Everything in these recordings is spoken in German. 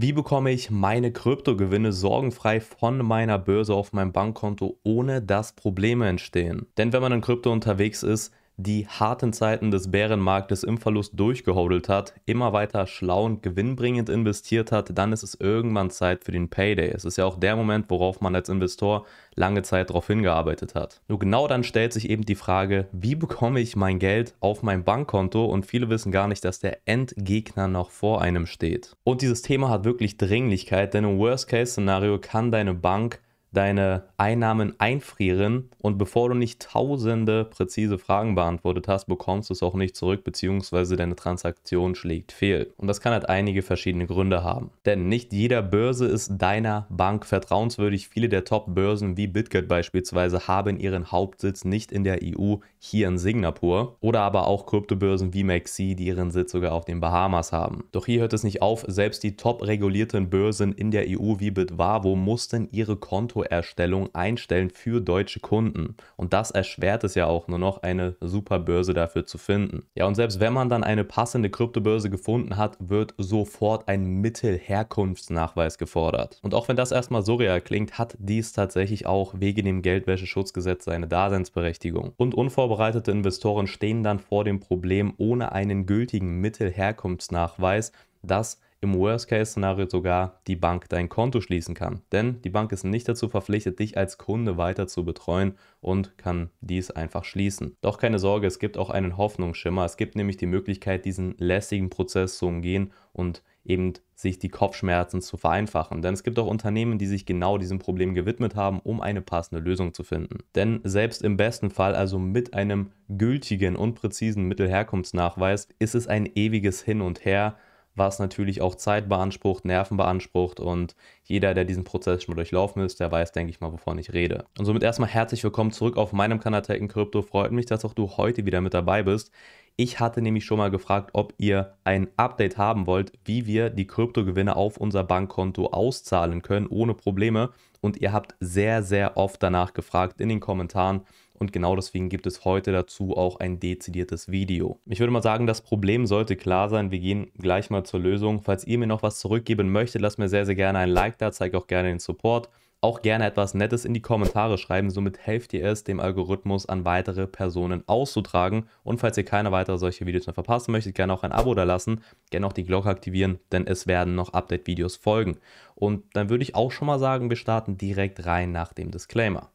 Wie bekomme ich meine Kryptogewinne sorgenfrei von meiner Börse auf meinem Bankkonto, ohne dass Probleme entstehen? Denn wenn man in Krypto unterwegs ist, die harten Zeiten des Bärenmarktes im Verlust durchgehodelt hat, immer weiter schlau und gewinnbringend investiert hat, dann ist es irgendwann Zeit für den Payday. Es ist ja auch der Moment, worauf man als Investor lange Zeit darauf hingearbeitet hat. Nur genau dann stellt sich eben die Frage, wie bekomme ich mein Geld auf mein Bankkonto und viele wissen gar nicht, dass der Endgegner noch vor einem steht. Und dieses Thema hat wirklich Dringlichkeit, denn im Worst-Case-Szenario kann deine Bank deine Einnahmen einfrieren und bevor du nicht tausende präzise Fragen beantwortet hast, bekommst du es auch nicht zurück, beziehungsweise deine Transaktion schlägt fehl. Und das kann halt einige verschiedene Gründe haben. Denn nicht jeder Börse ist deiner Bank vertrauenswürdig. Viele der Top-Börsen wie BitGet beispielsweise haben ihren Hauptsitz nicht in der EU, hier in Singapur. Oder aber auch Kryptobörsen wie Maxi, die ihren Sitz sogar auf den Bahamas haben. Doch hier hört es nicht auf, selbst die top regulierten Börsen in der EU wie Bitwavo mussten ihre Konto Kontoerstellung einstellen für deutsche Kunden. Und das erschwert es ja auch nur noch, eine super Börse dafür zu finden. Ja, und selbst wenn man dann eine passende Kryptobörse gefunden hat, wird sofort ein Mittelherkunftsnachweis gefordert. Und auch wenn das erstmal surreal klingt, hat dies tatsächlich auch wegen dem Geldwäscheschutzgesetz seine Daseinsberechtigung. Und unvorbereitete Investoren stehen dann vor dem Problem, ohne einen gültigen Mittelherkunftsnachweis, dass im Worst-Case-Szenario sogar die Bank dein Konto schließen kann. Denn die Bank ist nicht dazu verpflichtet, dich als Kunde weiter zu betreuen und kann dies einfach schließen. Doch keine Sorge, es gibt auch einen Hoffnungsschimmer. Es gibt nämlich die Möglichkeit, diesen lästigen Prozess zu umgehen und eben sich die Kopfschmerzen zu vereinfachen. Denn es gibt auch Unternehmen, die sich genau diesem Problem gewidmet haben, um eine passende Lösung zu finden. Denn selbst im besten Fall, also mit einem gültigen und präzisen Mittelherkunftsnachweis, ist es ein ewiges Hin und Her was natürlich auch Zeit beansprucht, Nerven beansprucht und jeder, der diesen Prozess schon mal durchlaufen ist, der weiß, denke ich mal, wovon ich rede. Und somit erstmal herzlich willkommen zurück auf meinem Kanal Tech in Crypto. Freut mich, dass auch du heute wieder mit dabei bist. Ich hatte nämlich schon mal gefragt, ob ihr ein Update haben wollt, wie wir die Kryptogewinne auf unser Bankkonto auszahlen können, ohne Probleme. Und ihr habt sehr, sehr oft danach gefragt in den Kommentaren. Und genau deswegen gibt es heute dazu auch ein dezidiertes Video. Ich würde mal sagen, das Problem sollte klar sein. Wir gehen gleich mal zur Lösung. Falls ihr mir noch was zurückgeben möchtet, lasst mir sehr, sehr gerne ein Like da. Zeigt auch gerne den Support auch gerne etwas Nettes in die Kommentare schreiben. Somit helft ihr es, dem Algorithmus an weitere Personen auszutragen. Und falls ihr keine weitere solche Videos mehr verpassen möchtet, gerne auch ein Abo da lassen, gerne auch die Glocke aktivieren, denn es werden noch Update-Videos folgen. Und dann würde ich auch schon mal sagen, wir starten direkt rein nach dem Disclaimer.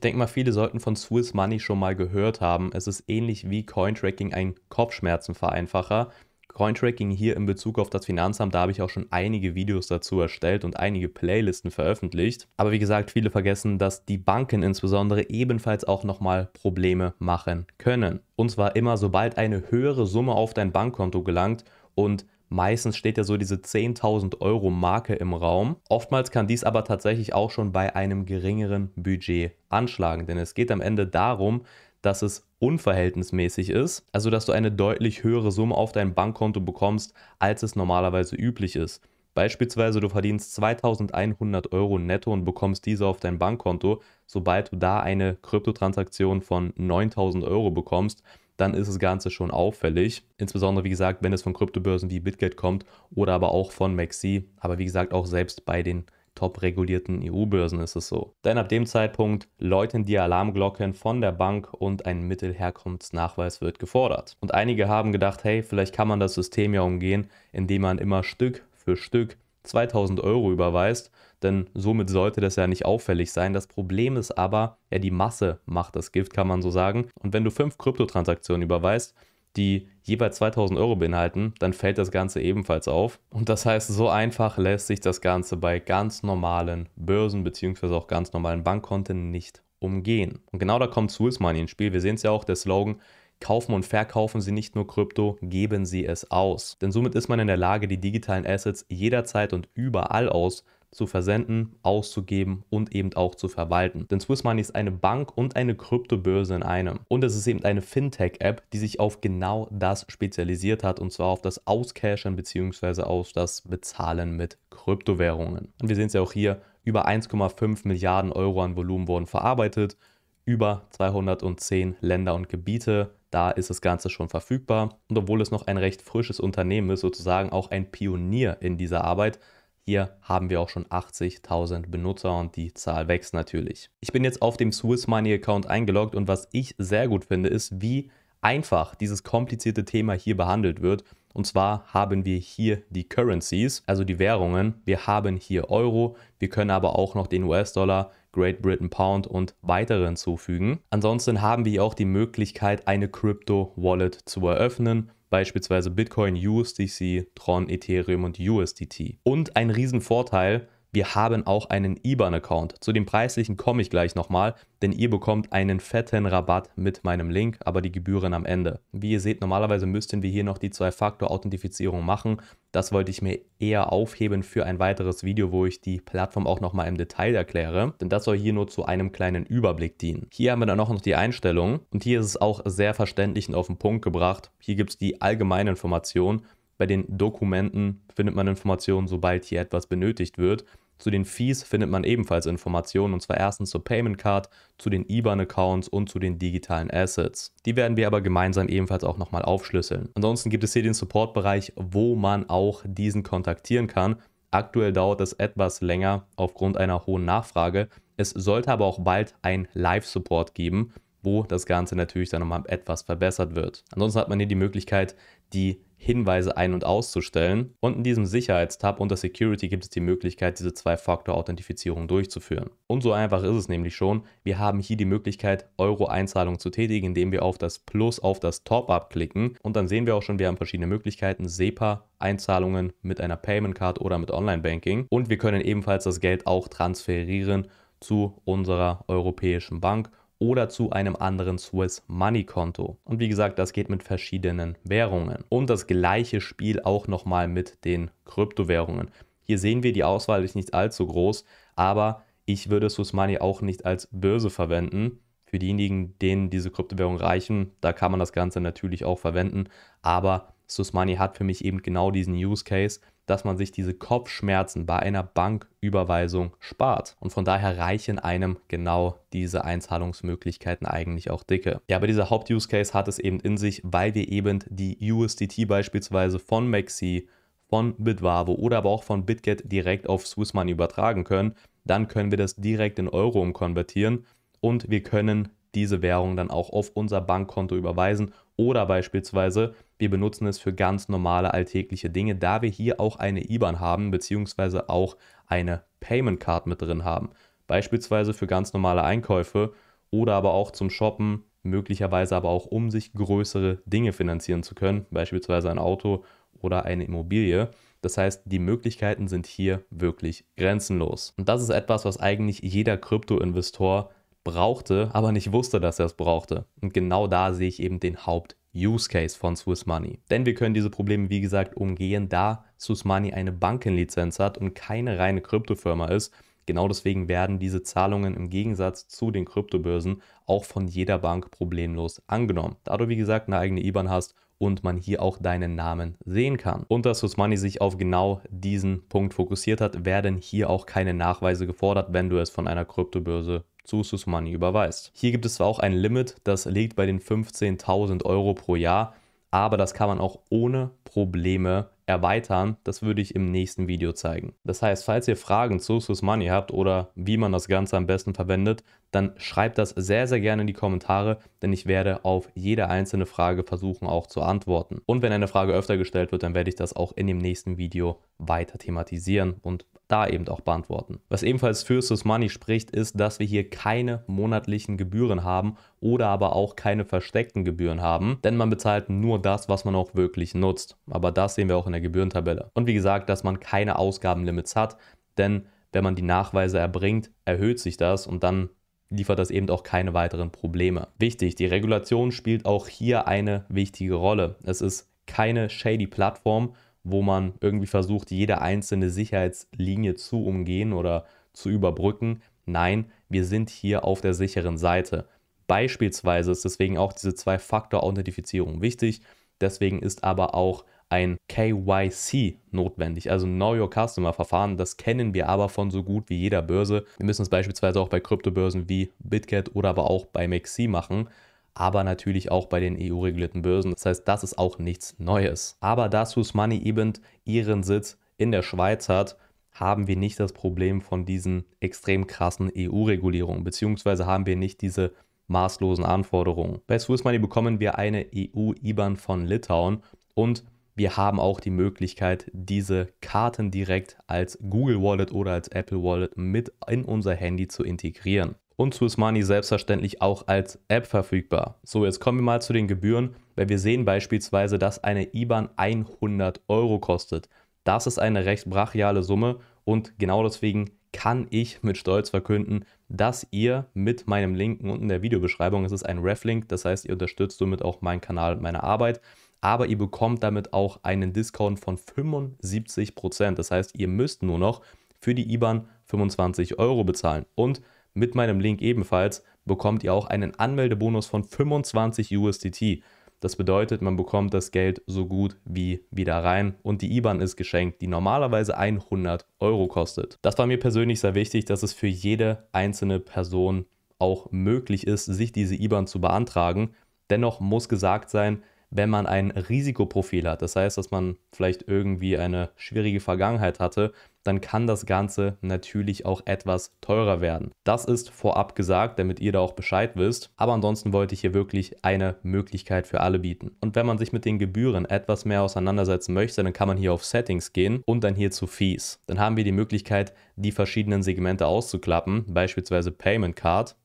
Ich denke mal, viele sollten von Swiss Money schon mal gehört haben. Es ist ähnlich wie Cointracking ein Kopfschmerzenvereinfacher. Cointracking hier in Bezug auf das Finanzamt, da habe ich auch schon einige Videos dazu erstellt und einige Playlisten veröffentlicht. Aber wie gesagt, viele vergessen, dass die Banken insbesondere ebenfalls auch nochmal Probleme machen können. Und zwar immer, sobald eine höhere Summe auf dein Bankkonto gelangt und Meistens steht ja so diese 10.000 Euro Marke im Raum. Oftmals kann dies aber tatsächlich auch schon bei einem geringeren Budget anschlagen, denn es geht am Ende darum, dass es unverhältnismäßig ist, also dass du eine deutlich höhere Summe auf dein Bankkonto bekommst, als es normalerweise üblich ist. Beispielsweise du verdienst 2100 Euro netto und bekommst diese auf dein Bankkonto. Sobald du da eine Kryptotransaktion von 9000 Euro bekommst, dann ist das Ganze schon auffällig. Insbesondere, wie gesagt, wenn es von Kryptobörsen wie BitGet kommt oder aber auch von Maxi. Aber wie gesagt, auch selbst bei den top regulierten EU-Börsen ist es so. Denn ab dem Zeitpunkt läuten die Alarmglocken von der Bank und ein Mittelherkunftsnachweis wird gefordert. Und einige haben gedacht, hey, vielleicht kann man das System ja umgehen, indem man immer Stück für Stück 2000 Euro überweist, denn somit sollte das ja nicht auffällig sein. Das Problem ist aber, ja, die Masse macht das Gift, kann man so sagen. Und wenn du fünf Kryptotransaktionen überweist, die jeweils 2000 Euro beinhalten, dann fällt das Ganze ebenfalls auf. Und das heißt, so einfach lässt sich das Ganze bei ganz normalen Börsen bzw. auch ganz normalen Bankkonten nicht umgehen. Und genau da kommt Swiss Money ins Spiel. Wir sehen es ja auch, der Slogan, kaufen und verkaufen Sie nicht nur Krypto, geben Sie es aus. Denn somit ist man in der Lage, die digitalen Assets jederzeit und überall aus zu versenden, auszugeben und eben auch zu verwalten. Denn Swiss Money ist eine Bank und eine Kryptobörse in einem. Und es ist eben eine Fintech-App, die sich auf genau das spezialisiert hat und zwar auf das Auscashen bzw. auf das Bezahlen mit Kryptowährungen. Und wir sehen es ja auch hier, über 1,5 Milliarden Euro an Volumen wurden verarbeitet, über 210 Länder und Gebiete da ist das Ganze schon verfügbar. Und obwohl es noch ein recht frisches Unternehmen ist, sozusagen auch ein Pionier in dieser Arbeit, hier haben wir auch schon 80.000 Benutzer und die Zahl wächst natürlich. Ich bin jetzt auf dem Swiss Money Account eingeloggt und was ich sehr gut finde, ist, wie einfach dieses komplizierte Thema hier behandelt wird. Und zwar haben wir hier die Currencies, also die Währungen. Wir haben hier Euro, wir können aber auch noch den US-Dollar, Great Britain Pound und weitere hinzufügen. Ansonsten haben wir auch die Möglichkeit, eine Crypto Wallet zu eröffnen beispielsweise Bitcoin, USDC, Tron, Ethereum und USDT. Und ein Riesenvorteil, wir haben auch einen IBAN-Account. Zu dem preislichen komme ich gleich nochmal, denn ihr bekommt einen fetten Rabatt mit meinem Link, aber die Gebühren am Ende. Wie ihr seht, normalerweise müssten wir hier noch die Zwei-Faktor-Authentifizierung machen. Das wollte ich mir eher aufheben für ein weiteres Video, wo ich die Plattform auch nochmal im Detail erkläre, denn das soll hier nur zu einem kleinen Überblick dienen. Hier haben wir dann auch noch die Einstellungen und hier ist es auch sehr verständlich und auf den Punkt gebracht. Hier gibt es die allgemeine Information, bei den Dokumenten findet man Informationen, sobald hier etwas benötigt wird. Zu den Fees findet man ebenfalls Informationen und zwar erstens zur Payment Card, zu den IBAN-Accounts und zu den digitalen Assets. Die werden wir aber gemeinsam ebenfalls auch nochmal aufschlüsseln. Ansonsten gibt es hier den Support-Bereich, wo man auch diesen kontaktieren kann. Aktuell dauert es etwas länger aufgrund einer hohen Nachfrage. Es sollte aber auch bald ein Live-Support geben, wo das Ganze natürlich dann nochmal etwas verbessert wird. Ansonsten hat man hier die Möglichkeit, die Hinweise ein- und auszustellen. Und in diesem Sicherheitstab unter Security gibt es die Möglichkeit, diese Zwei-Faktor-Authentifizierung durchzuführen. Und so einfach ist es nämlich schon. Wir haben hier die Möglichkeit, Euro-Einzahlungen zu tätigen, indem wir auf das Plus auf das Top-Up klicken. Und dann sehen wir auch schon, wir haben verschiedene Möglichkeiten. SEPA, Einzahlungen mit einer Payment Card oder mit Online-Banking. Und wir können ebenfalls das Geld auch transferieren zu unserer europäischen Bank oder zu einem anderen Swiss Money Konto. Und wie gesagt, das geht mit verschiedenen Währungen. Und das gleiche Spiel auch nochmal mit den Kryptowährungen. Hier sehen wir, die Auswahl ist nicht allzu groß, aber ich würde Swiss Money auch nicht als Börse verwenden. Für diejenigen, denen diese Kryptowährungen reichen, da kann man das Ganze natürlich auch verwenden, aber Swiss Money hat für mich eben genau diesen Use Case, dass man sich diese Kopfschmerzen bei einer Banküberweisung spart. Und von daher reichen einem genau diese Einzahlungsmöglichkeiten eigentlich auch dicke. Ja, aber dieser Haupt-Use Case hat es eben in sich, weil wir eben die USDT beispielsweise von Maxi, von Bitwavo oder aber auch von BitGet direkt auf Swiss Money übertragen können. Dann können wir das direkt in Euro umkonvertieren und wir können diese Währung dann auch auf unser Bankkonto überweisen oder beispielsweise wir benutzen es für ganz normale alltägliche Dinge, da wir hier auch eine IBAN haben beziehungsweise auch eine Payment Card mit drin haben. Beispielsweise für ganz normale Einkäufe oder aber auch zum Shoppen, möglicherweise aber auch um sich größere Dinge finanzieren zu können, beispielsweise ein Auto oder eine Immobilie. Das heißt, die Möglichkeiten sind hier wirklich grenzenlos. Und das ist etwas, was eigentlich jeder Krypto-Investor brauchte, aber nicht wusste, dass er es brauchte. Und genau da sehe ich eben den Haupt-Use Case von Swiss Money. Denn wir können diese Probleme, wie gesagt, umgehen, da Swiss Money eine Bankenlizenz hat und keine reine Kryptofirma ist. Genau deswegen werden diese Zahlungen im Gegensatz zu den Kryptobörsen auch von jeder Bank problemlos angenommen. Da du, wie gesagt, eine eigene IBAN hast und man hier auch deinen Namen sehen kann. Und dass Money sich auf genau diesen Punkt fokussiert hat, werden hier auch keine Nachweise gefordert, wenn du es von einer Kryptobörse zu Money überweist. Hier gibt es zwar auch ein Limit, das liegt bei den 15.000 Euro pro Jahr, aber das kann man auch ohne Probleme erweitern. Das würde ich im nächsten Video zeigen. Das heißt, falls ihr Fragen zu Swiss Money habt oder wie man das Ganze am besten verwendet, dann schreibt das sehr, sehr gerne in die Kommentare, denn ich werde auf jede einzelne Frage versuchen auch zu antworten. Und wenn eine Frage öfter gestellt wird, dann werde ich das auch in dem nächsten Video weiter thematisieren und da eben auch beantworten. Was ebenfalls für Swiss Money spricht, ist, dass wir hier keine monatlichen Gebühren haben oder aber auch keine versteckten Gebühren haben, denn man bezahlt nur das, was man auch wirklich nutzt. Aber das sehen wir auch in der Gebührentabelle. Und wie gesagt, dass man keine Ausgabenlimits hat, denn wenn man die Nachweise erbringt, erhöht sich das und dann liefert das eben auch keine weiteren Probleme. Wichtig, die Regulation spielt auch hier eine wichtige Rolle. Es ist keine shady Plattform, wo man irgendwie versucht, jede einzelne Sicherheitslinie zu umgehen oder zu überbrücken. Nein, wir sind hier auf der sicheren Seite. Beispielsweise ist deswegen auch diese Zwei-Faktor-Authentifizierung wichtig. Deswegen ist aber auch ein KYC notwendig, also Know Your Customer Verfahren. Das kennen wir aber von so gut wie jeder Börse. Wir müssen es beispielsweise auch bei Kryptobörsen wie BitGet oder aber auch bei Maxi machen. aber natürlich auch bei den EU-regulierten Börsen. Das heißt, das ist auch nichts Neues. Aber da Swiss Money eben ihren Sitz in der Schweiz hat, haben wir nicht das Problem von diesen extrem krassen EU-Regulierungen, beziehungsweise haben wir nicht diese maßlosen Anforderungen. Bei Swiss Money bekommen wir eine EU-IBAN von Litauen und wir haben auch die Möglichkeit, diese Karten direkt als Google Wallet oder als Apple Wallet mit in unser Handy zu integrieren. Und Swiss Money selbstverständlich auch als App verfügbar. So, jetzt kommen wir mal zu den Gebühren, weil wir sehen beispielsweise, dass eine IBAN 100 Euro kostet. Das ist eine recht brachiale Summe und genau deswegen kann ich mit Stolz verkünden, dass ihr mit meinem Link unten in der Videobeschreibung, es ist ein Reflink, das heißt, ihr unterstützt somit auch meinen Kanal und meine Arbeit, aber ihr bekommt damit auch einen Discount von 75%. Das heißt, ihr müsst nur noch für die IBAN 25 Euro bezahlen. Und mit meinem Link ebenfalls bekommt ihr auch einen Anmeldebonus von 25 USDT. Das bedeutet, man bekommt das Geld so gut wie wieder rein und die IBAN ist geschenkt, die normalerweise 100 Euro kostet. Das war mir persönlich sehr wichtig, dass es für jede einzelne Person auch möglich ist, sich diese IBAN zu beantragen. Dennoch muss gesagt sein, wenn man ein Risikoprofil hat, das heißt, dass man vielleicht irgendwie eine schwierige Vergangenheit hatte, dann kann das Ganze natürlich auch etwas teurer werden. Das ist vorab gesagt, damit ihr da auch Bescheid wisst. Aber ansonsten wollte ich hier wirklich eine Möglichkeit für alle bieten. Und wenn man sich mit den Gebühren etwas mehr auseinandersetzen möchte, dann kann man hier auf Settings gehen und dann hier zu Fees. Dann haben wir die Möglichkeit, die verschiedenen Segmente auszuklappen, beispielsweise Payment Card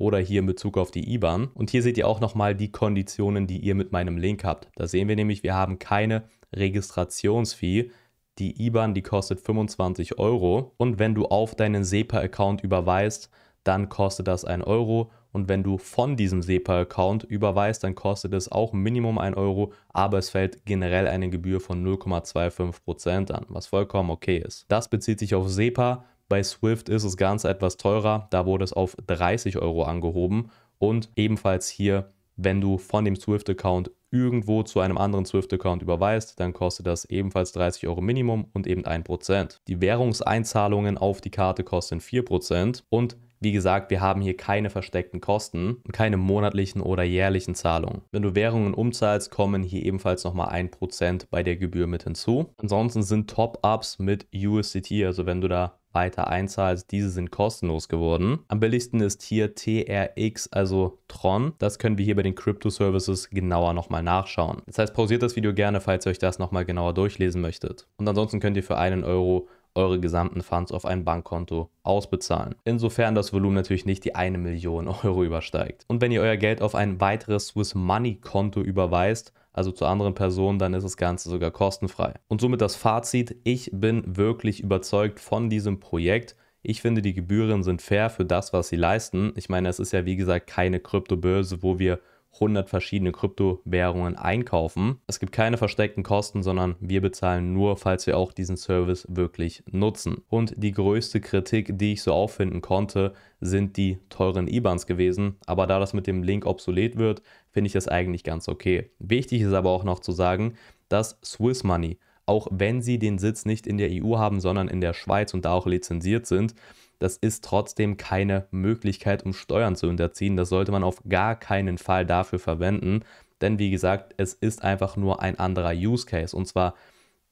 oder hier in Bezug auf die IBAN. Und hier seht ihr auch nochmal die Konditionen, die ihr mit meinem Link habt. Da sehen wir nämlich, wir haben keine Registrationsfee. Die IBAN, die kostet 25 Euro. Und wenn du auf deinen SEPA-Account überweist, dann kostet das 1 Euro. Und wenn du von diesem SEPA-Account überweist, dann kostet es auch Minimum 1 Euro, aber es fällt generell eine Gebühr von 0,25% an, was vollkommen okay ist. Das bezieht sich auf SEPA. Bei Swift ist das Ganze etwas teurer, da wurde es auf 30 Euro angehoben und ebenfalls hier, wenn du von dem Swift-Account irgendwo zu einem anderen Swift-Account überweist, dann kostet das ebenfalls 30 Euro Minimum und eben 1%. Die Währungseinzahlungen auf die Karte kosten 4% und wie gesagt, wir haben hier keine versteckten Kosten, keine monatlichen oder jährlichen Zahlungen. Wenn du Währungen umzahlst, kommen hier ebenfalls nochmal 1% bei der Gebühr mit hinzu. Ansonsten sind Top-Ups mit USDT, also wenn du da weiter einzahlst, diese sind kostenlos geworden. Am billigsten ist hier TRX, also Tron. Das können wir hier bei den Crypto Services genauer nochmal nachschauen. Das heißt, pausiert das Video gerne, falls ihr euch das nochmal genauer durchlesen möchtet. Und ansonsten könnt ihr für einen Euro eure gesamten Funds auf ein Bankkonto ausbezahlen. Insofern das Volumen natürlich nicht die eine Million Euro übersteigt. Und wenn ihr euer Geld auf ein weiteres Swiss Money Konto überweist, also zu anderen Personen, dann ist das Ganze sogar kostenfrei. Und somit das Fazit, ich bin wirklich überzeugt von diesem Projekt. Ich finde, die Gebühren sind fair für das, was sie leisten. Ich meine, es ist ja wie gesagt keine Kryptobörse, wo wir 100 verschiedene Kryptowährungen einkaufen. Es gibt keine versteckten Kosten, sondern wir bezahlen nur, falls wir auch diesen Service wirklich nutzen. Und die größte Kritik, die ich so auffinden konnte, sind die teuren IBANs gewesen. Aber da das mit dem Link obsolet wird, finde ich das eigentlich ganz okay. Wichtig ist aber auch noch zu sagen, dass Swiss Money, auch wenn sie den Sitz nicht in der EU haben, sondern in der Schweiz und da auch lizenziert sind, das ist trotzdem keine Möglichkeit, um Steuern zu unterziehen. Das sollte man auf gar keinen Fall dafür verwenden. Denn wie gesagt, es ist einfach nur ein anderer Use Case. Und zwar,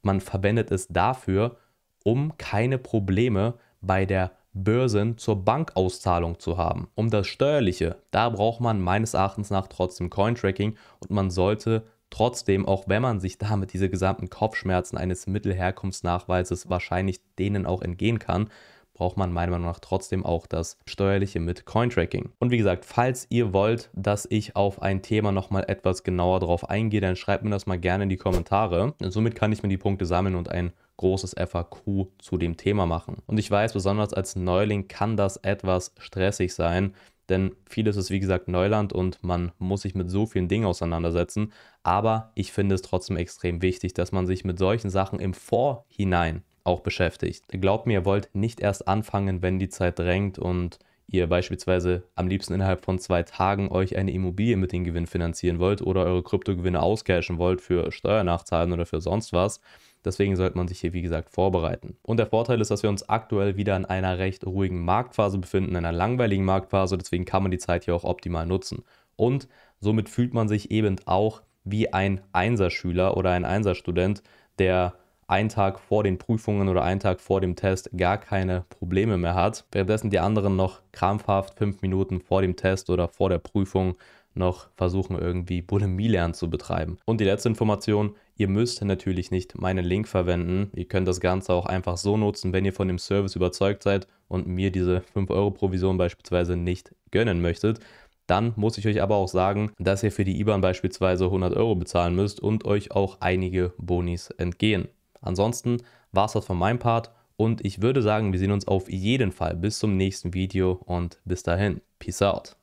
man verwendet es dafür, um keine Probleme bei der Börsen zur Bankauszahlung zu haben. Um das Steuerliche, da braucht man meines Erachtens nach trotzdem Cointracking und man sollte trotzdem, auch wenn man sich damit diese gesamten Kopfschmerzen eines Mittelherkunftsnachweises wahrscheinlich denen auch entgehen kann, braucht man meiner Meinung nach trotzdem auch das Steuerliche mit Cointracking. Und wie gesagt, falls ihr wollt, dass ich auf ein Thema nochmal etwas genauer drauf eingehe, dann schreibt mir das mal gerne in die Kommentare. Und somit kann ich mir die Punkte sammeln und ein großes FAQ zu dem Thema machen. Und ich weiß, besonders als Neuling kann das etwas stressig sein, denn vieles ist wie gesagt Neuland und man muss sich mit so vielen Dingen auseinandersetzen. Aber ich finde es trotzdem extrem wichtig, dass man sich mit solchen Sachen im Vorhinein auch beschäftigt. Glaubt mir, ihr wollt nicht erst anfangen, wenn die Zeit drängt und ihr beispielsweise am liebsten innerhalb von zwei Tagen euch eine Immobilie mit dem Gewinn finanzieren wollt oder eure Kryptogewinne auscashen wollt für Steuernachzahlen oder für sonst was. Deswegen sollte man sich hier, wie gesagt, vorbereiten. Und der Vorteil ist, dass wir uns aktuell wieder in einer recht ruhigen Marktphase befinden, in einer langweiligen Marktphase. Deswegen kann man die Zeit hier auch optimal nutzen. Und Somit fühlt man sich eben auch wie ein Einserschüler oder ein Einserstudent, der einen Tag vor den Prüfungen oder einen Tag vor dem Test gar keine Probleme mehr hat, währenddessen die anderen noch krampfhaft fünf Minuten vor dem Test oder vor der Prüfung noch versuchen irgendwie Bulimie lernen zu betreiben. Und die letzte Information, ihr müsst natürlich nicht meinen Link verwenden. Ihr könnt das Ganze auch einfach so nutzen, wenn ihr von dem Service überzeugt seid und mir diese 5 Euro Provision beispielsweise nicht gönnen möchtet. Dann muss ich euch aber auch sagen, dass ihr für die IBAN beispielsweise 100 Euro bezahlen müsst und euch auch einige Bonis entgehen. Ansonsten war es das von meinem Part und ich würde sagen, wir sehen uns auf jeden Fall bis zum nächsten Video und bis dahin. Peace out.